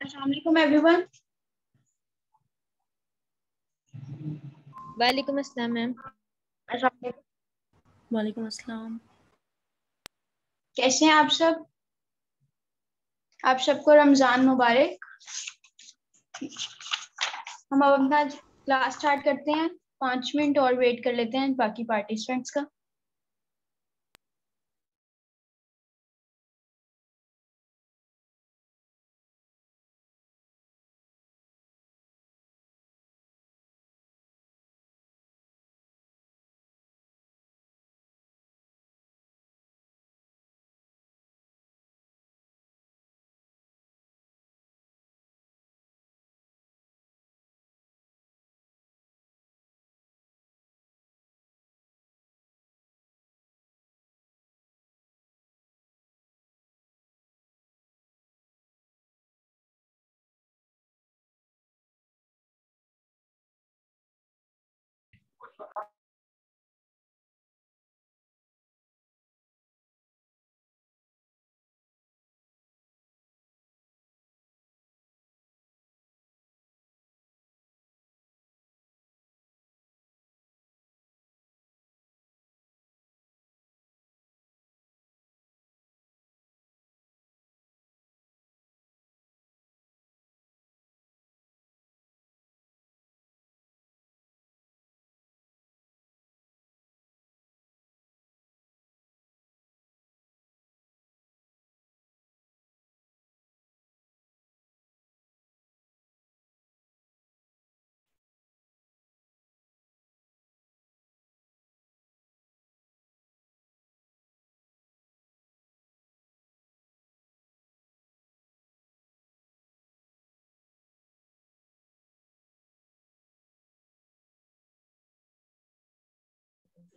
वालेकुम अस्सलाम मैम। वालेकुम। अस्सलाम। कैसे हैं आप सब? आप सबको रमज़ान मुबारक। हम अब अपना क्लास स्टार्ट करते हैं। पाँच मिनट और वेट कर लेते हैं बाकी पार्टिसिपेंट्स का।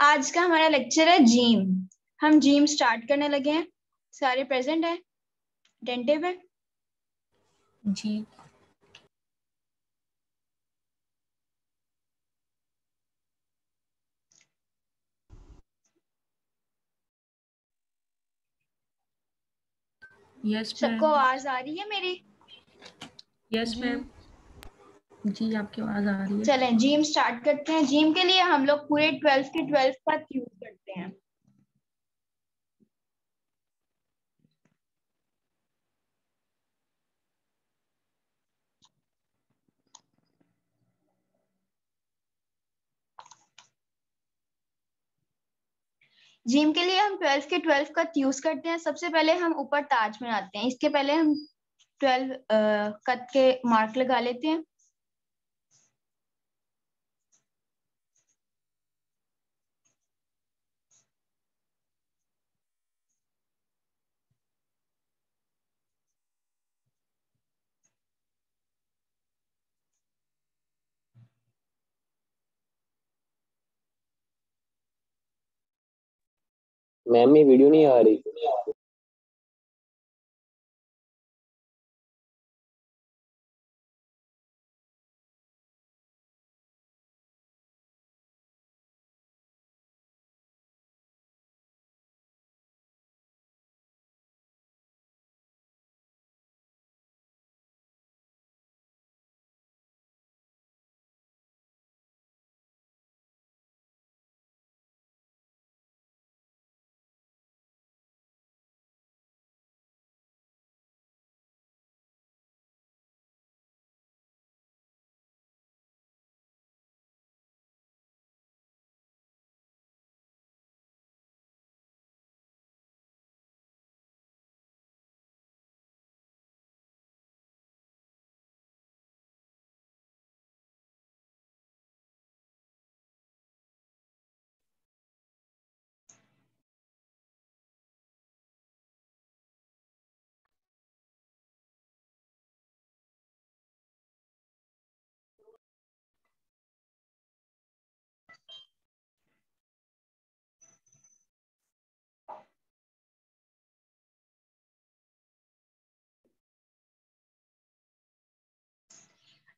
आज का हमारा लेक्चर है जीम हम जीम स्टार्ट करने लगे हैं. सारे प्रेजेंट हैं? अटेंटिव है? जी। यस yes, सबको आवाज़ आ रही है मेरी? यस yes, मैम जी, आपकी आवाज़ आ रही है। चलें जीम स्टार्ट करते हैं। जीम के लिए हम लोग पूरे ट्वेल्थ के ट्वेल्थ का यूज़ करते हैं। जिम के लिए हम ट्वेल्थ के ट्वेल्थ कट यूज़ करते हैं। सबसे पहले हम ऊपर ताज में आते हैं। इसके पहले हम ट्वेल्व कट के मार्क लगा लेते हैं। मैम ये वीडियो नहीं आ रही।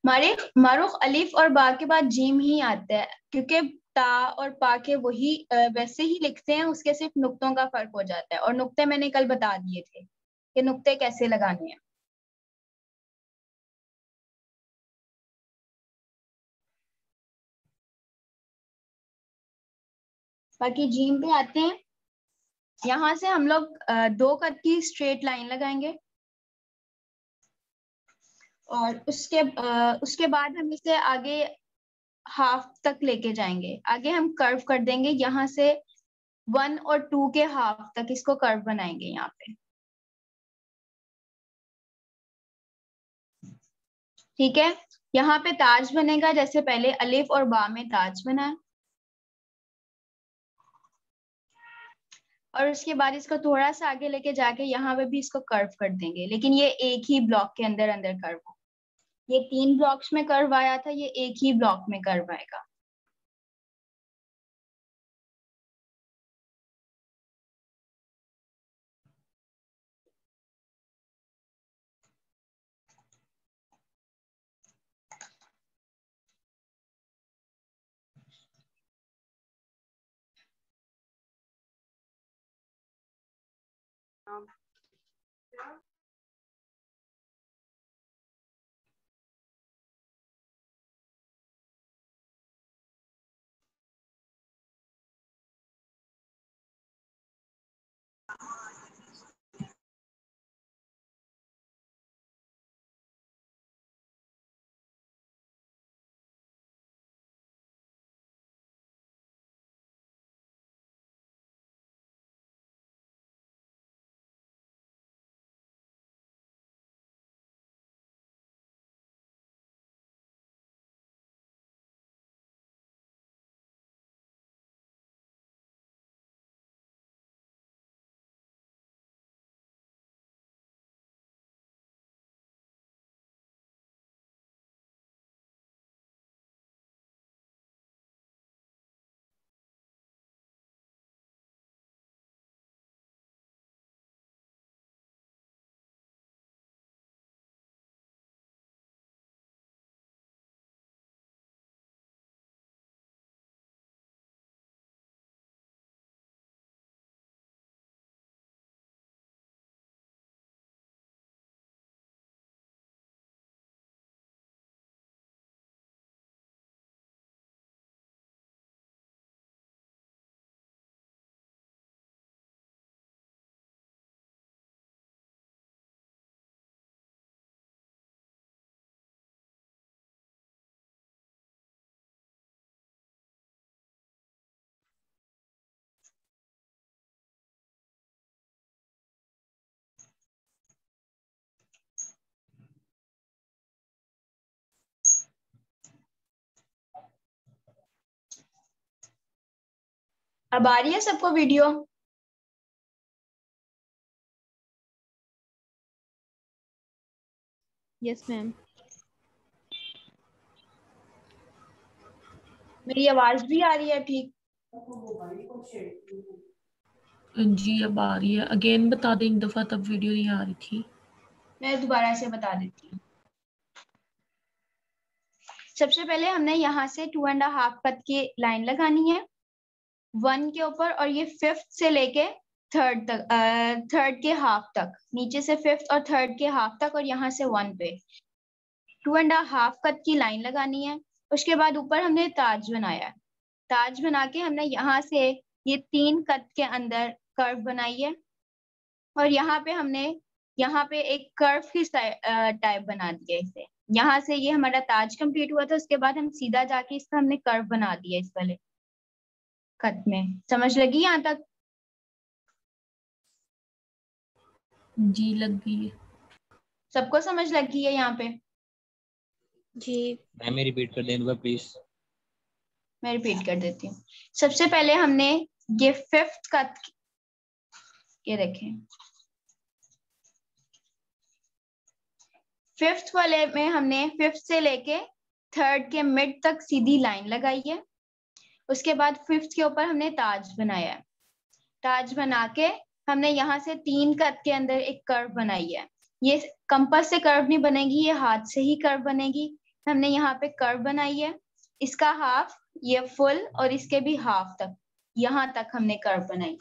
मारिफ मारुख अलीफ और बा के बाद जीम ही आता है, क्योंकि ता और पा के वही वैसे ही लिखते हैं, उसके सिर्फ़ नुक्तों का फ़र्क हो जाता है। और नुक्ते मैंने कल बता दिए थे कि नुक्ते कैसे लगाने हैं। बाकी जीम पे आते हैं। यहाँ से हम लोग दो कद की स्ट्रेट लाइन लगाएँगे। और उसके उसके बाद हम इसे आगे हाफ़ तक लेके जाएँगे। आगे हम कर्व कर देंगे, यहाँ से वन और टू के हाफ़ तक इसको कर्व बनाएँगे यहाँ पे। ठीक है? यहाँ पे ताज बनेगा, जैसे पहले अलिफ और बा में ताज बना। और उसके बाद इसको थोड़ा सा आगे लेके जाके यहाँ पे भी इसको कर्व कर देंगे। लेकिन ये एक ही ब्लॉक के अंदर अंदर कर्व हो। ये तीन ब्लॉक्स में कर्व आया था, ये एक ही ब्लॉक में कर्व आएगा। Um, yeah. अब आ रही है सबको वीडियो? यस मैम मेरी आवाज़ भी आ रही है ठीक। जी अब आ रही है। अगेन बता दें एक दफ़ा तब वीडियो नहीं आ रही थी। मैं दोबारा से बता देती हूँ। सबसे पहले हमने यहाँ से टू एंड हाफ़ कट की लाइन लगानी है। वन के ऊपर और ये फिफ्थ से लेके थर्ड तक थर्ड के हाफ़ तक, नीचे से फिफ्थ और थर्ड के हाफ़ तक और यहाँ से वन पे। टू एंड हाफ़ कट की लाइन लगानी है, उसके बाद ऊपर हमने ताज बनाया। ताज बना के हमने यहाँ से ये तीन कट के अंदर कर्व बनाई है और यहाँ पे हमने, यहाँ पे एक कर्व की टाइप बना दिया इसे। यहाँ से ये हमारा ताज कंप्लीट हुआ था, उसके बाद हम सीधा जाके इसका हमने कर्व बना दिया इस वाले। कट में। समझ लगी यहाँ तक? जी लग गई सबको समझ लगी है यहाँ पे? जी। मैम रिपीट कर दें प्लीज़ मैं रिपीट कर देती हूँ। सबसे पहले हमने ये फिफ्थ कट ये देखें। फिफ्थ वाले में हमने फिफ्थ से लेके थर्ड के मिड तक सीधी लाइन लगाई है। उसके बाद फिफ्थ के ऊपर हमने ताज बनाया है। ताज बना के हमने यहाँ से तीन कट के अंदर एक कर्व बनाई है। ये कंपास से कर्व नहीं बनेगी, ये हाथ से ही कर्व बनेगी। हमने यहाँ पे कर्व बनाई है। इसका हाफ़ ये फुल और इसके भी हाफ़ तक। यहाँ तक हमने कर्व बनाई।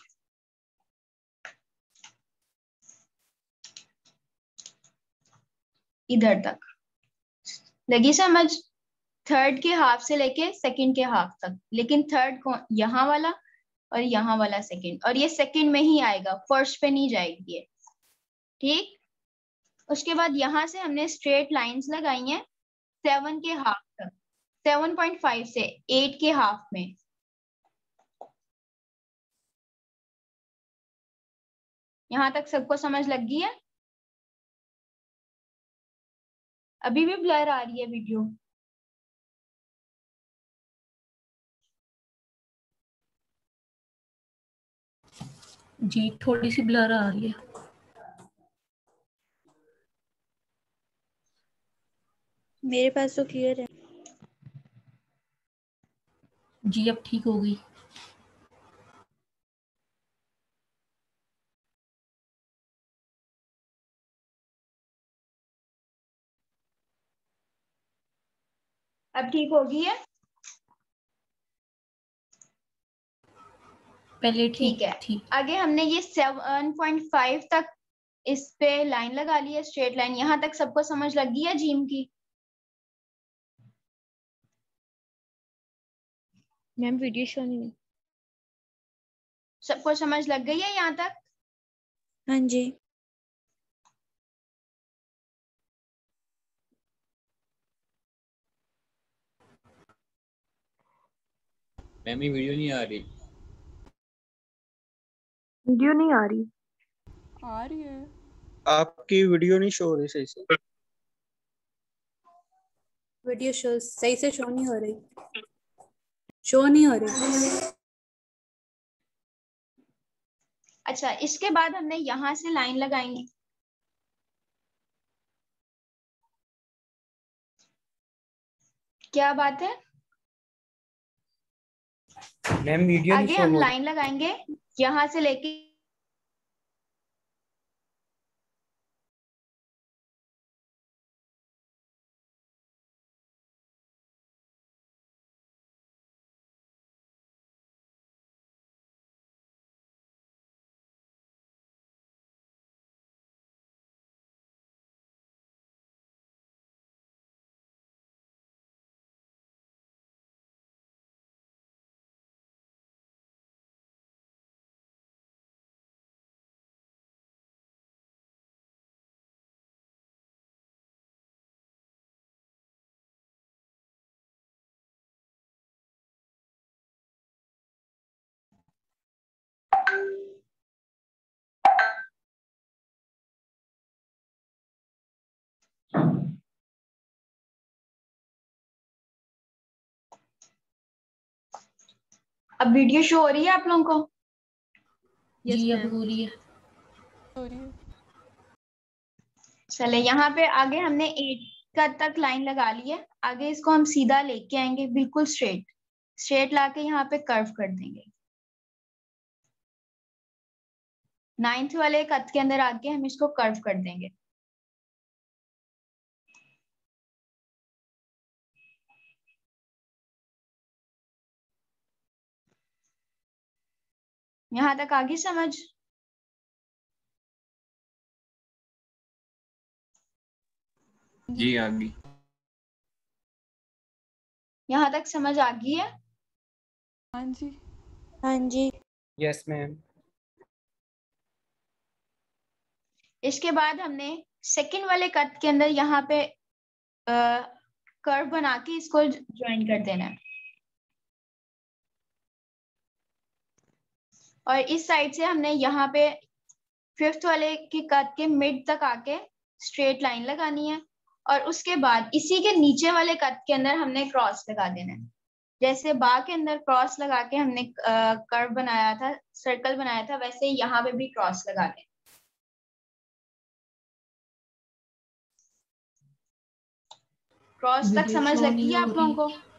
इधर तक। लगी समझ? थर्ड के हाफ़ से लेके सेकंड के हाफ़ तक। लेकिन थर्ड को यहाँ वाला और यहाँ वाला सेकंड और ये सेकंड में ही आएगा फ़र्स्ट पे नहीं जाएगी ये। ठीक? उसके बाद यहाँ से हमने स्ट्रेट लाइंस लगाई हैं सेवन के हाफ़ तक। सेवन पॉइंट फाइव से एट के हाफ़ में। यहाँ तक सबको समझ लग गई है? अभी भी ब्लर आ रही है वीडियो जी थोड़ी सी ब्लर आ रही है। मेरे पास तो क्लियर है। जी अब ठीक हो गई। अब ठीक होगी है? पहले ठीक है। थी आगे हमने ये सेवन पॉइंट फाइव तक इस पे लाइन लगा ली है स्ट्रेट लाइन यहाँ तक सबको समझ लग गई है जीम की? मैम वीडियो शो नहीं सबको समझ लग गई है यहाँ तक? हाँ जी। मैम ये वीडियो नहीं आ रही। वीडियो नहीं आ रही। आ रही है। आपकी वीडियो नहीं शो हो रही सही से। वीडियो शो सही से शो नहीं हो रही। शो नहीं हो रही। अच्छा इसके बाद हमने यहाँ से लाइन लगाएँगे। क्या बात है? मैम वीडियो आगे हम लाइन लगाएँगे। यहाँ से लेके अब वीडियो शो हो रही है आप लोगों को? yes, चले यहाँ पे आगे हमने एट का तक लाइन लगा ली है। आगे इसको हम सीधा लेके आएँगे बिल्कुल स्ट्रेट। स्ट्रेट लाके यहाँ पे कर्व कर देंगे। नाइन्थ वाले कथ के अंदर आके हम इसको कर्व कर देंगे। यहाँ तक आगे समझ? जी आगे। यहाँ तक समझ आ गई है? हाँ जी। हाँ जी। यस मैम इसके बाद हमने सेकंड वाले कट के अंदर यहाँ पे कर्व बना के इसको ज्वाइन कर देना है। और इस साइड से हमने यहाँ पे फिफ्थ वाले के कट के मिड तक आके स्ट्रेट लाइन लगानी है। और उसके बाद इसी के नीचे वाले कट के अंदर हमने क्रॉस लगा देना है। जैसे बा के अंदर क्रॉस लगा के हमने कर्व बनाया था सर्कल बनाया था वैसे यहाँ पे भी क्रॉस लगा दें। क्रॉस तक समझ लगी है आप लोगों को?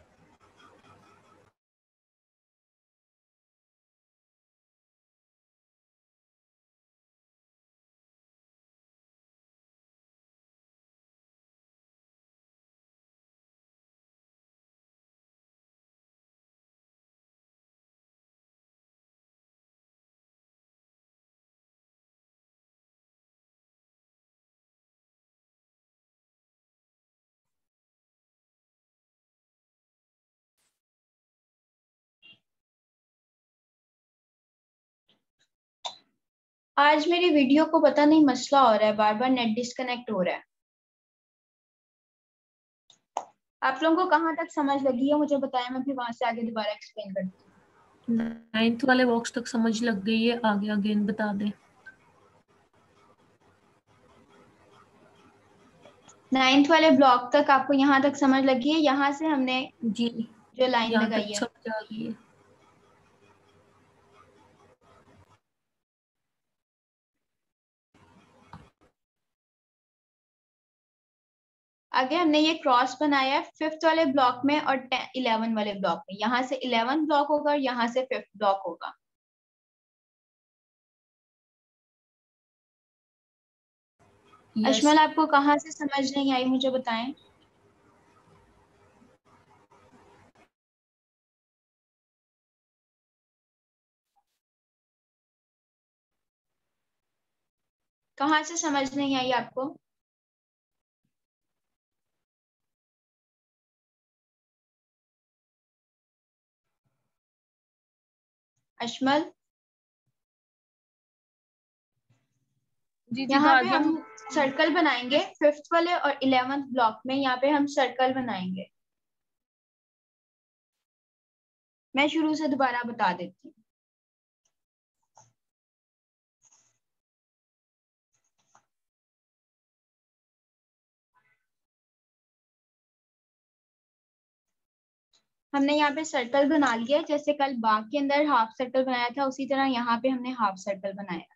आज मेरी वीडियो को पता नहीं मसला हो रहा है बार बार नेट डिस्कनेक्ट हो रहा है। आप लोगों को कहाँ तक समझ लगी है? मुझे बताया मैं फिर वहाँ से आगे दोबारा एक्सप्लेन करती हूँ। नाइन्थ वाले बॉक्स तक समझ लग गई है। आगे अगेन बता दें। नाइन्थ वाले ब्लॉक तक आपको यहाँ तक समझ लगी है? यहाँ से हमने जी। जो लाइन लगाई है समझ आ गई है आगे हमने ये क्रॉस बनाया है फिफ्थ वाले ब्लॉक में और इलेवन वाले ब्लॉक में। यहाँ से इलेवन ब्लॉक होगा और यहाँ से फिफ्थ ब्लॉक होगा। यस अजमल आपको कहाँ से समझ नहीं आई? मुझे बताएँ। कहाँ से समझ नहीं आई आपको? अजमल जी जी यहाँ पे हम सर्कल बनाएँगे फिफ्थ वाले और इलेवेंथ ब्लॉक में यहाँ पे हम सर्कल बनाएँगे। मैं शुरू से दोबारा बता देती हूँ। हमने यहाँ पे सर्कल बना लिया जैसे कल बाग के अंदर हाफ़ सर्कल बनाया था, उसी तरह यहाँ पे हमने हाफ़ सर्कल बनाया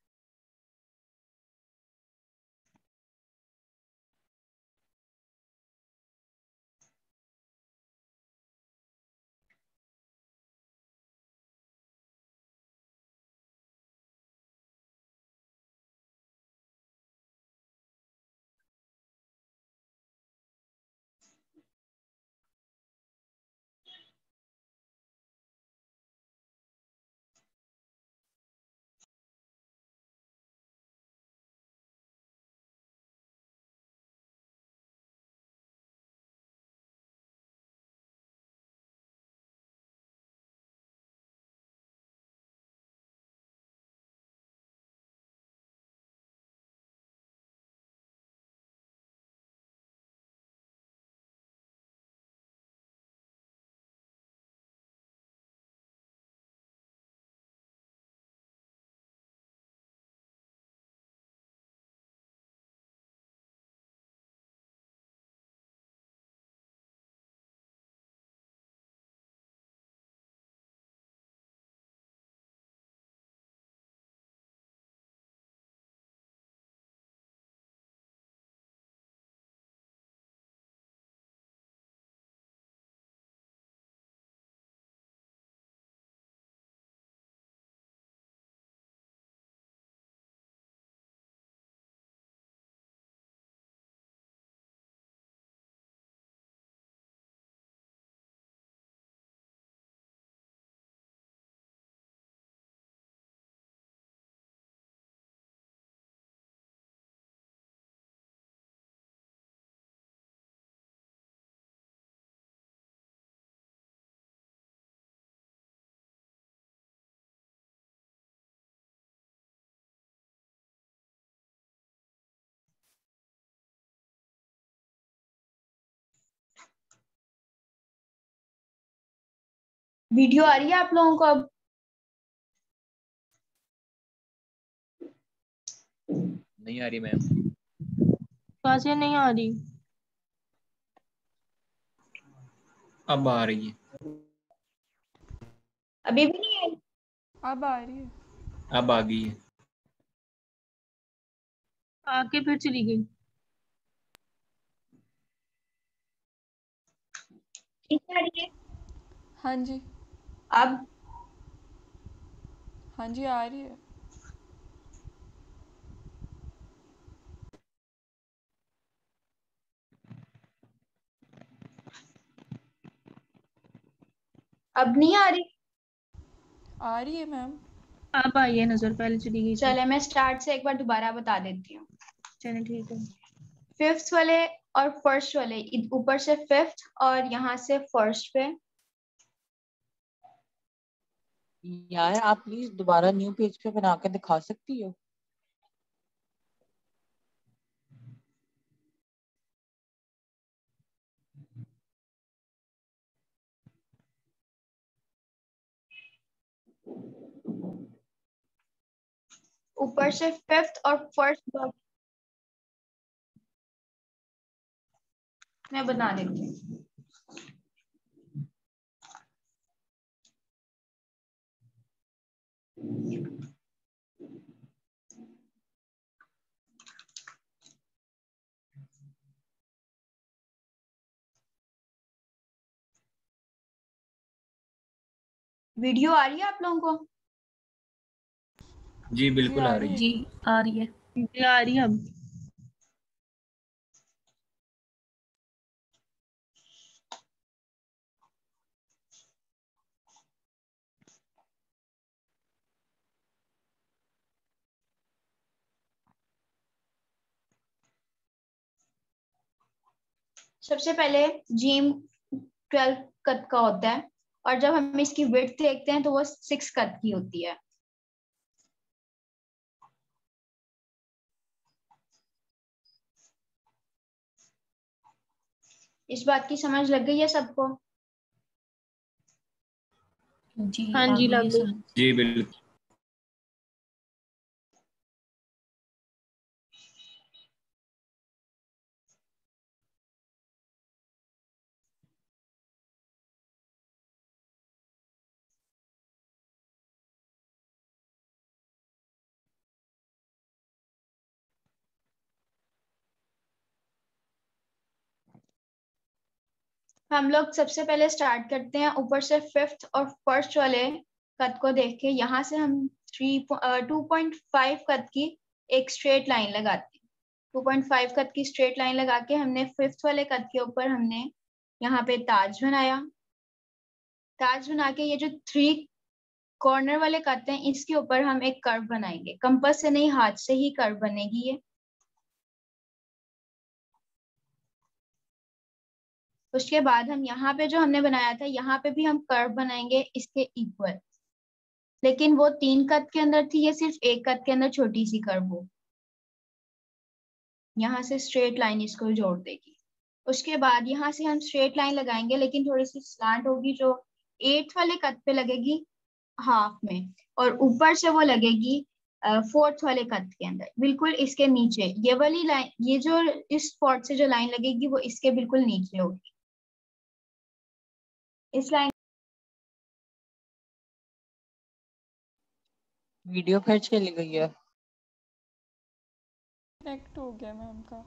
वीडियो आ रही है आप लोगों को अब? नहीं आ रही मैम। कहाँ से नहीं आ रही। अब आ रही है। अभी भी नहीं आई? अब आ रही है। अब आ गई है। आके फिर चली गई। ठीक आ रही है। हाँ जी। अब हाँ जी आ रही है। अब नहीं आ रही? आ रही है मैम। अब आई है नज़र पहले चली गई चले मैं स्टार्ट से एक बार दोबारा बता देती हूँ। चले ठीक है। फिफ्थ वाले और फ़र्स्ट वाले ऊपर से फिफ्थ और यहाँ से फ़र्स्ट पे। यार, आप प्लीज़ दोबारा न्यू पेज पे बना के दिखा सकती हो? ऊपर से फिफ्थ और फ़र्स्ट मैं बना देती हूँ। वीडियो आ रही है आप लोगों को? जी बिल्कुल आ रही है। जी आ रही है। जी आ रही है सबसे पहले जीम ट्वेल्व कद का होता है और जब हम इसकी विड्थ देखते हैं तो वो सिक्स कद की होती है। इस बात की समझ लग गई है सबको? जी हाँ जी, लग गई। जी बिल्कुल। हम लोग सबसे पहले स्टार्ट करते हैं ऊपर से फिफ्थ और फ़र्स्ट वाले कद को देख के। यहाँ से हम थ्री टू पॉइंट फाइव कद की एक स्ट्रेट लाइन लगाते हैं। टू पॉइंट फाइव कद की स्ट्रेट लाइन लगा के हमने फिफ्थ वाले कद के ऊपर हमने यहाँ पे ताज बनाया। ताज बना के ये जो थ्री कॉर्नर वाले कद हैं, इसके ऊपर हम एक कर्व बनाएँगे। कंपस से नहीं, हाथ से ही कर्व बनेगी ये। उसके बाद हम यहाँ पे जो हमने बनाया था, यहाँ पे भी हम कर्व बनाएँगे इसके इक्वल लेकिन वो तीन कद के अंदर थी, ये सिर्फ़ एक कद के अंदर छोटी सी कर्व हो. यहाँ से स्ट्रेट लाइन इसको जोड़ देगी. उसके बाद यहाँ से हम स्ट्रेट लाइन लगाएँगे, लेकिन थोड़ी सी स्लांट होगी जो एट वाले कद पे लगेगी हाफ़ में. और ऊपर से वो लगेगी फोर्थ वाले कद के अंदर. बिल्कुल इसके नीचे. ये वाली लाइन ये जो इस स्पॉट से जो लाइन लगेगी, वो इसके बिल्कुल नीचे होगी. इस लाइन वीडियो फिर चली गई है। कनेक्ट हो गया मैम का।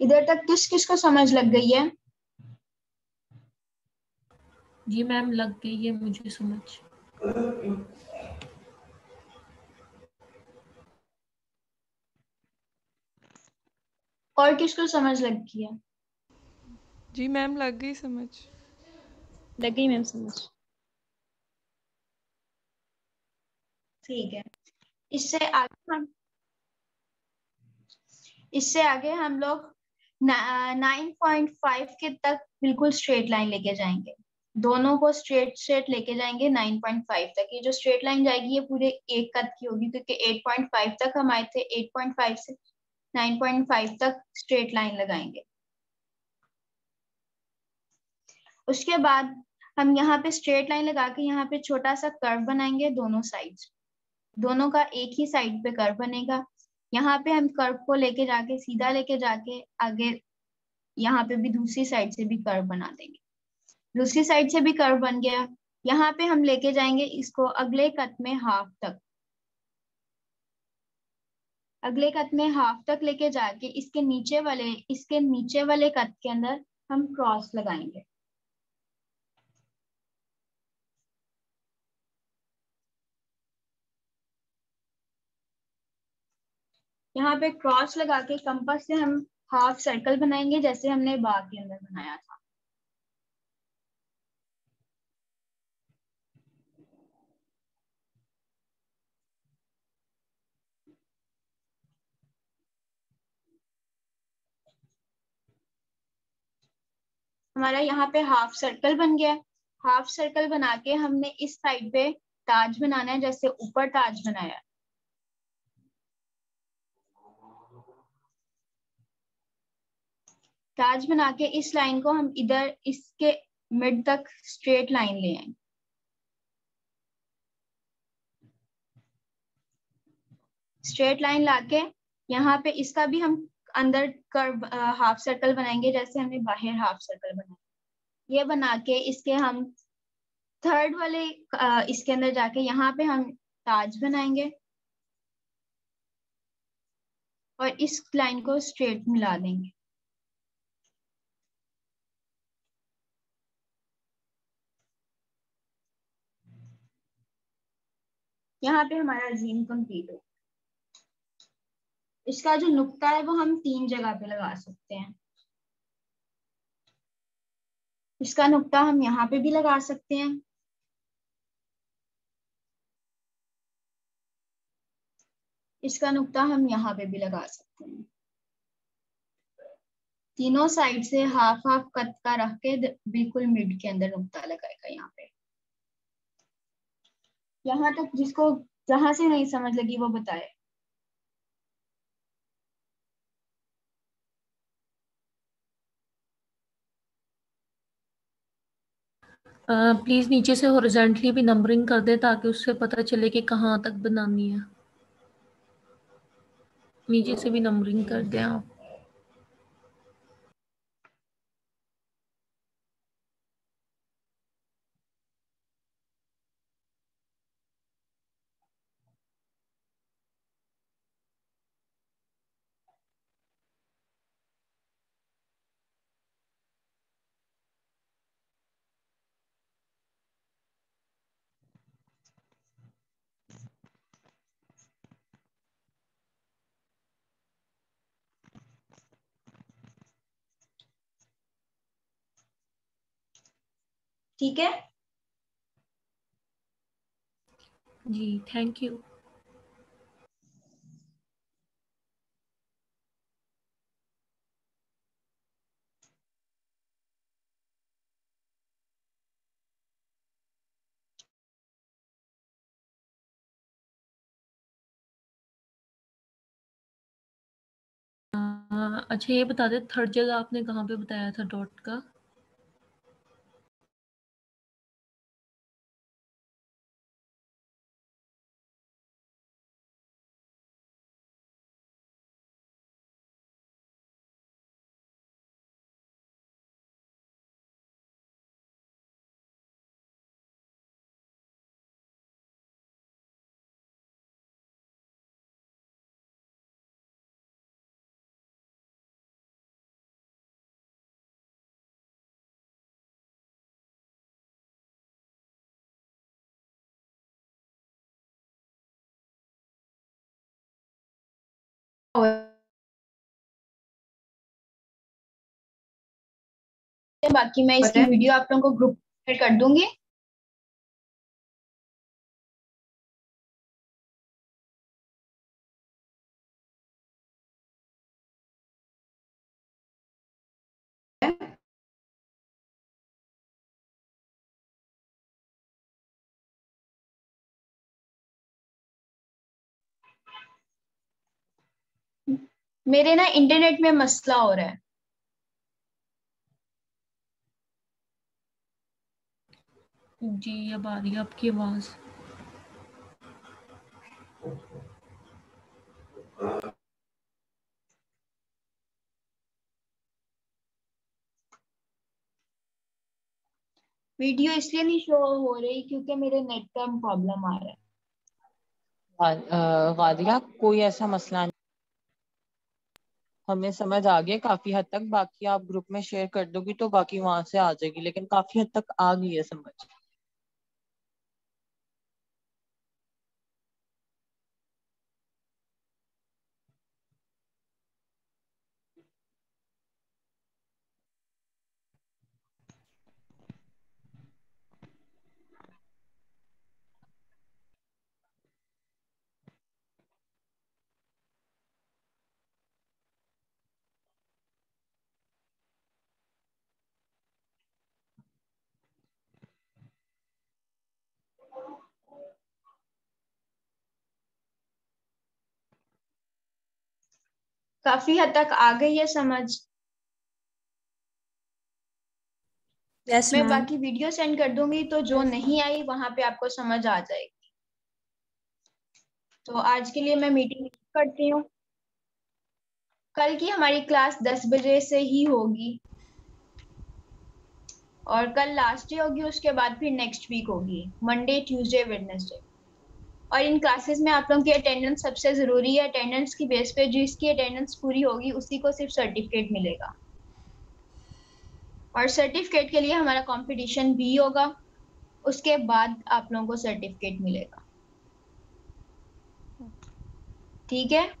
इधर तक किस किस को समझ लग गई है? जी मैम लग गई है मुझे समझ। और किसको समझ लग गई है? जी मैम लग गई समझ। लग गई मैम समझ। ठीक है। इससे आगे हम इससे आगे हम लोग नाइन पॉइंट फाइव के तक बिल्कुल स्ट्रेट लाइन लेके जाएँगे। दोनों को स्ट्रेट स्ट्रेट लेके जाएँगे नाइन पॉइंट फाइव तक। ये जो स्ट्रेट लाइन जाएगी, ये पूरे एक कद की होगी, क्योंकि एट पॉइंट फाइव तक हम आए थे एट पॉइंट फाइव से नाइन पॉइंट फाइव तक स्ट्रेट लाइन लगाएँगे। उसके बाद हम यहाँ पे स्ट्रेट लाइन लगा के यहाँ पे छोटा सा कर्व बनाएँगे दोनों साइड दोनों का एक ही साइड पे कर्व बनेगा। यहाँ पे हम कर्व को लेके जाके, सीधा लेके जाके आगे यहाँ पे भी दूसरी साइड से भी कर्व बना देंगे। दूसरी साइड से भी कर्व बन गया। यहाँ पे हम लेके जाएँगे इसको अगले कट में हाफ़ तक। अगले कट में हाफ़ तक लेके जाके इसके नीचे वाले, इसके नीचे वाले कट के अंदर हम क्रॉस लगाएँगे। यहाँ पे क्रॉस लगा के कंपास से हम हाफ़ सर्कल बनाएँगे, जैसे हमने बाग के अंदर बनाया था। हमारा यहाँ पे हाफ़ सर्कल बन गया। हाफ़ सर्कल बना के हमने इस साइड पे ताज बनाना है, जैसे ऊपर ताज बनाया। ताज बना के इस लाइन को हम इधर इसके मिड तक स्ट्रेट लाइन ले आएँगे स्ट्रेट लाइन लाके यहाँ पे इसका भी हम अंदर कर्व हाफ़ सर्कल बनाएँगे, जैसे हमने बाहर हाफ़ सर्कल बनाया। ये बना के इसके हम थर्ड वाले इसके अंदर जाके यहाँ पे हम ताज बनाएँगे। और इस लाइन को स्ट्रेट मिला देंगे। यहाँ पे हमारा जीन कंप्लीट हो इसका जो नुक्ता है वो हम तीन जगह पे लगा सकते हैं। इसका नुक्ता हम यहाँ पे भी लगा सकते हैं। इसका नुक्ता हम यहाँ पे भी लगा सकते हैं। तीनों साइड से हाफ़ हाफ़ कट का रख के बिल्कुल मिड के अंदर नुक्ता लगाएगा यहाँ पे। यहाँ तक जिसको जहाँ से नहीं समझ लगी वो बताए। प्लीज़ uh, नीचे से हॉरिजेंटली भी नंबरिंग कर दे ताकि उससे पता चले कि कहाँ तक बनानी है। नीचे से भी नंबरिंग कर दें आप। ठीक है? जी थैंक यू अच्छा ये बता दे थर्ड जगह आपने कहाँ पे बताया था डॉट का? बाकी मैं इसकी वीडियो आप लोगों को ग्रुप कर दूँगी। मेरे ना इंटरनेट में मसला हो रहा है। जी अब आ रही है आपकी आवाज़। वीडियो इसलिए नहीं शो हो रही क्योंकि मेरे नेट का प्रॉब्लम आ रहा है। गादिया कोई ऐसा मसला नहीं। हमें समझ आ गया काफ़ी हद तक बाकी आप ग्रुप में शेयर कर दोगी तो बाकी वहाँ से आ जाएगी लेकिन काफ़ी हद तक आ गई है समझ। काफ़ी हद तक आ गई है समझ। यस मैं बाकी वीडियो सेंड कर दूँगी तो जो नहीं आई वहाँ पे आपको समझ आ जाएगी। तो आज के लिए मैं मीटिंग करती हूँ। कल की हमारी क्लास दस बजे से ही होगी। और कल लास्ट डे होगी उसके बाद फिर नेक्स्ट वीक होगी। मंडे ट्यूसडे वेडनेसडे और इन क्लासेस में आप लोगों की अटेंडेंस सबसे ज़रूरी है। अटेंडेंस की बेस पे जिसकी अटेंडेंस पूरी होगी उसी को सिर्फ़ सर्टिफिकेट मिलेगा। और सर्टिफिकेट के लिए हमारा कंपटीशन भी होगा। उसके बाद आप लोगों को सर्टिफिकेट मिलेगा। ठीक है?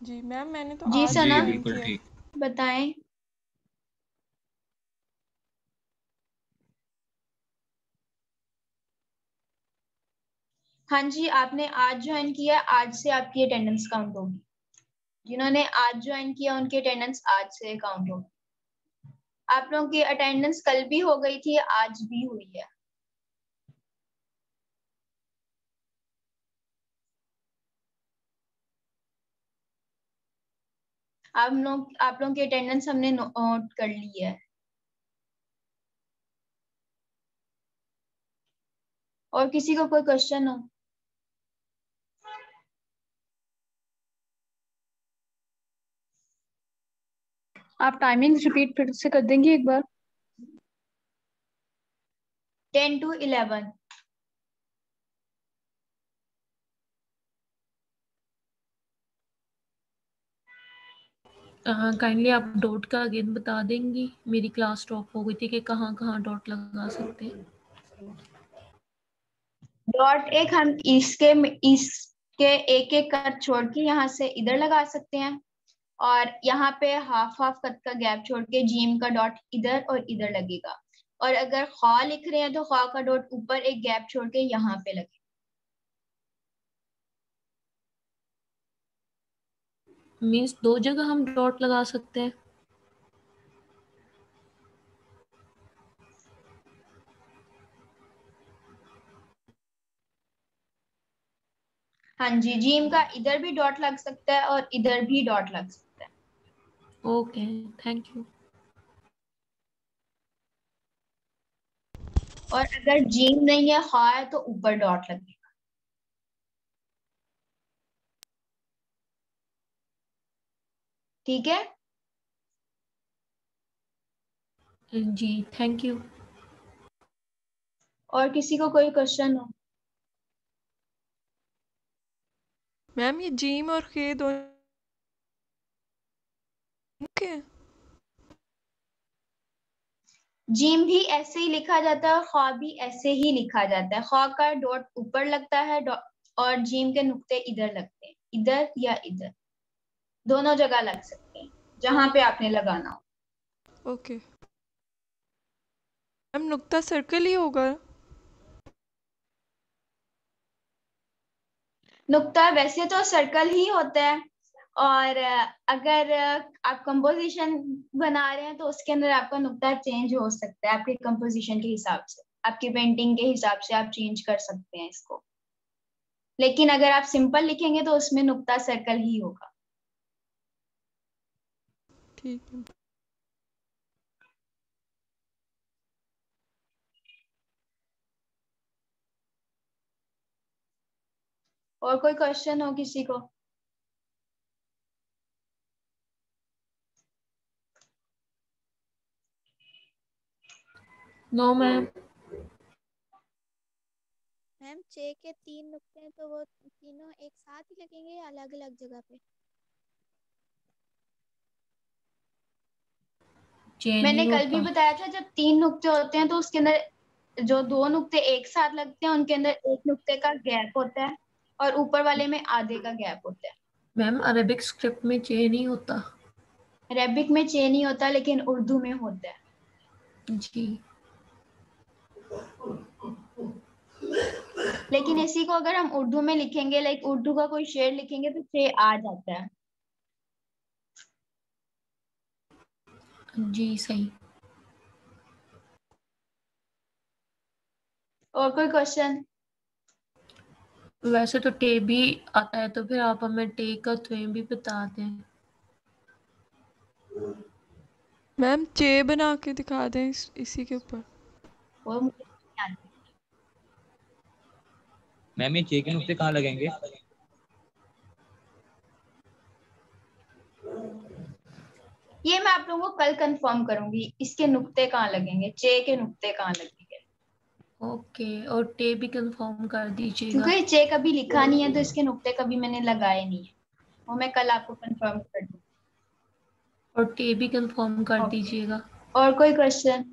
जी मैम मैंने तो जी सना? बिल्कुल ठीक। बताएँ। हाँ जी, आपने आज ज्वाइन किया, आज से आपकी अटेंडेंस काउंट होगी। जिन्होंने आज ज्वाइन किया, उनकी अटेंडेंस आज से काउंट होगी। आप लोगों की अटेंडेंस कल भी हो गई थी, आज भी हुई है। आप लोग, आप लोगों की अटेंडेंस हमने नोट कर ली है। और किसी को कोई क्वेश्चन हो? आप टाइमिंग्स रिपीट फिर से कर देंगे एक बार। Ten to eleven. काइंडली आप डॉट का अगेन बता देंगी। मेरी क्लास स्टॉप हो गई थी कि कहाँ कहाँ डॉट लगा सकते हैं। डॉट एक हम इसके इसके एक एक कर छोड़ के यहाँ से इधर लगा सकते हैं। और यहाँ पे हाफ़ हाफ़ कद का गैप छोड़ के जीम का डॉट इधर और इधर लगेगा। और अगर खा लिख रहे हैं तो खा का डॉट ऊपर एक गैप छोड़ के यहाँ पे लगे मीन्स दो जगह हम डॉट लगा सकते हैं। हाँ जी जीम का इधर भी डॉट लग सकता है और इधर भी डॉट लग सकता है। ओके थैंक यू और अगर जीम नहीं है खा है तो ऊपर डॉट लगेगा। ठीक है? जी थैंक यू और किसी को कोई क्वेश्चन हो? मैम ये जीम और खे दोनों के जीम भी ऐसे ही लिखा जाता है खा भी ऐसे ही लिखा जाता है। खा का डॉट ऊपर लगता है और जीम के नुक्ते इधर लगते हैं। इधर या इधर। दोनों जगह लग सकते हैं जहाँ पे आपने लगाना हो। ओके मैम नुक्ता सर्कल ही होगा। नुक्ता वैसे तो सर्कल ही होता है। और अगर आप कंपोजिशन बना रहे हैं तो उसके अंदर आपका नुकता चेंज हो सकता है आपके कंपोजिशन के हिसाब से। आपकी पेंटिंग के हिसाब से आप चेंज कर सकते हैं इसको। लेकिन अगर आप सिंपल लिखेंगे तो उसमें नुकता सर्कल ही होगा। ठीक है। और कोई क्वेश्चन हो किसी को? नो मैम मैम चे के तीन नुक्ते हैं तो वो तीनों एक साथ ही लगेंगे या अलग अलग जगह पे? मैंने कल भी बताया था जब तीन नुक्ते होते हैं तो उसके अंदर जो दो नुक्ते एक साथ लगते हैं उनके अंदर एक नुक्ते का गैप होता है और ऊपर वाले में आधे का गैप होता है। मैम अरेबिक स्क्रिप्ट में चे नहीं होता। अरेबिक में चे नहीं होता लेकिन उर्दू में होता है। जी। लेकिन इसी को अगर हम उर्दू में लिखेंगे लाइक उर्दू का कोई शेर लिखेंगे तो चे आ जाता है। जी सही। और कोई क्वेश्चन वैसे तो टे भी आता है तो फिर आप हमें टे का त्वें भी बता दें। मैम चे बना के दिखा दें इस, इसी के ऊपर। वो मुझे नहीं आती। मैम ये चे के नुक्ते कहाँ लगेंगे? ये मैं आप लोगों को कल कंफर्म करूँगी इसके नुक्ते कहाँ लगेंगे? चे के नुक्ते कहाँ लगेंगे? ओके और टे भी कंफर्म कर दीजिएगा। क्योंकि चे कभी लिखा नहीं है तो इसके नुक्ते कभी मैंने लगाए नहीं है। वो मैं कल आपको कंफर्म कर दूँ और टे भी कंफर्म कर Okay. दीजिएगा। और कोई क्वेश्चन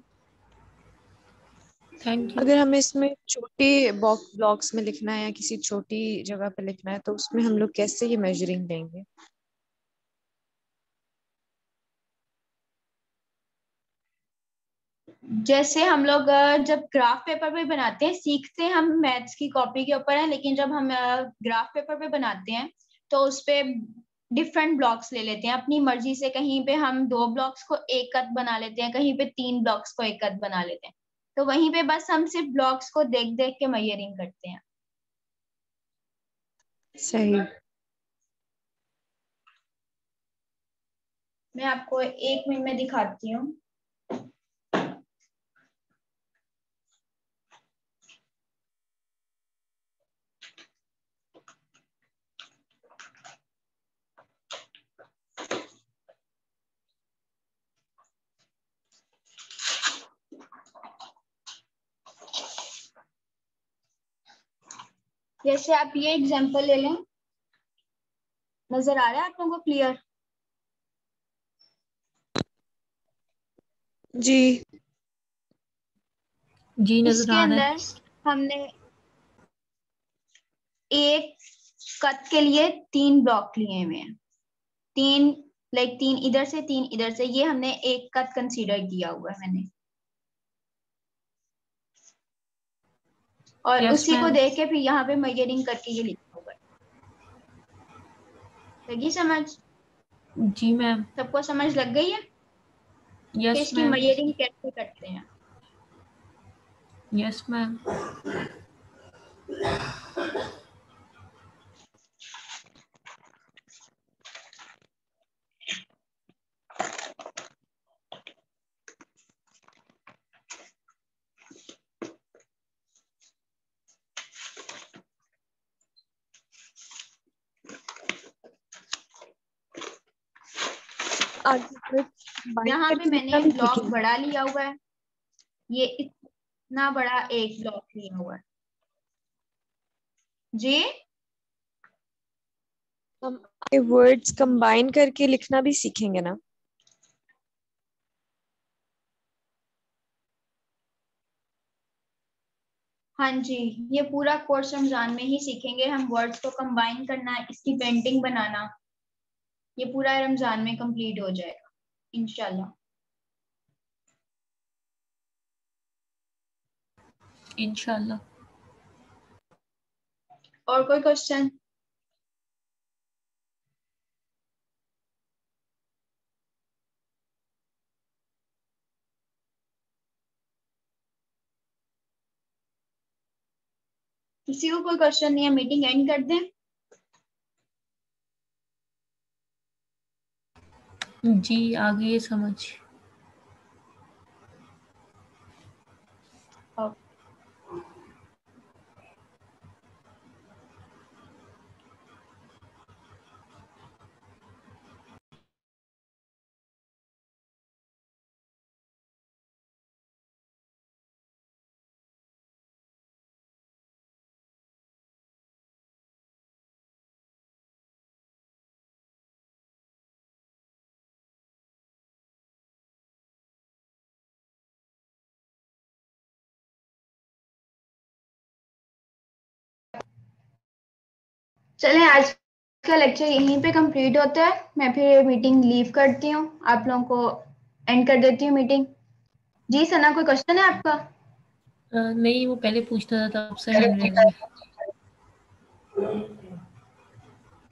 थैंक यू अगर हमें इसमें छोटे ब्लॉक्स में लिखना है या किसी छोटी जगह पे लिखना है तो उसमें हम लोग कैसे ये मेजरिंग लेंगे जैसे हम लोग जब ग्राफ पेपर पे बनाते हैं सीखते हैं हम मैथ्स की कॉपी के ऊपर है लेकिन जब हम ग्राफ पेपर पे बनाते हैं तो उस पे डिफरेंट ब्लॉक्स ले लेते हैं। अपनी मर्ज़ी से कहीं पे हम दो ब्लॉक्स को एक कद बना लेते हैं कहीं पे तीन ब्लॉक्स को एक कद बना लेते हैं। तो वहीं पे बस हम सिर्फ़ ब्लॉक्स को देख देख के मयरिंग करते हैं। सही। मैं आपको एक मिनट में दिखाती हूँ। जैसे आप ये एग्जांपल ले लें। नज़र आ रहा है आप लोगों को क्लियर जी। जी नज़र आ रहा है। हमने एक कट के लिए तीन ब्लॉक लिए हुए हैं। तीन लाइक तीन इधर से तीन इधर से ये हमने एक कट कंसीडर किया हुआ है मैंने। और Yes, उसी को देख के फिर यहाँ पे मेजरिंग करके ये लिखा होगा। लगी समझ? जी मैम सबको समझ लग गई है? Yes, इसकी मेजरिंग कैसे करते हैं? यस मैम यहाँ पे मैंने ब्लॉक बड़ा लिया हुआ है। ये इतना बड़ा एक ब्लॉक लिया हुआ है। जी? हम वर्ड्स कंबाइन करके लिखना भी सीखेंगे ना। हाँ जी ये पूरा कोर्स रमज़ान में ही सीखेंगे। हम वर्ड्स को कंबाइन करना इसकी पेंटिंग बनाना। ये पूरा रमज़ान में कंप्लीट हो जाएगा इनशाला इंशाल्लाह। और कोई क्वेश्चन किसी को कोई क्वेश्चन नहीं है? मीटिंग एंड कर दें? जी आ गई समझ। चलें आज का लेक्चर यहीं पे कंप्लीट होता है। मैं फिर ये मीटिंग लीव करती हूँ। आप लोगों को एंड कर देती हूँ मीटिंग जी सना कोई क्वेश्चन है आपका? अ, नहीं वो पहले पूछना था आपसे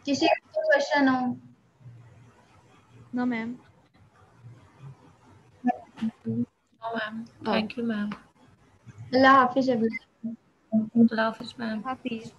किसी को क्वेश्चन हो। No ma'am ma'am thank you ma'am अल्लाह हाफिज अभी। अल्लाह हाफिज मैम हाफिज।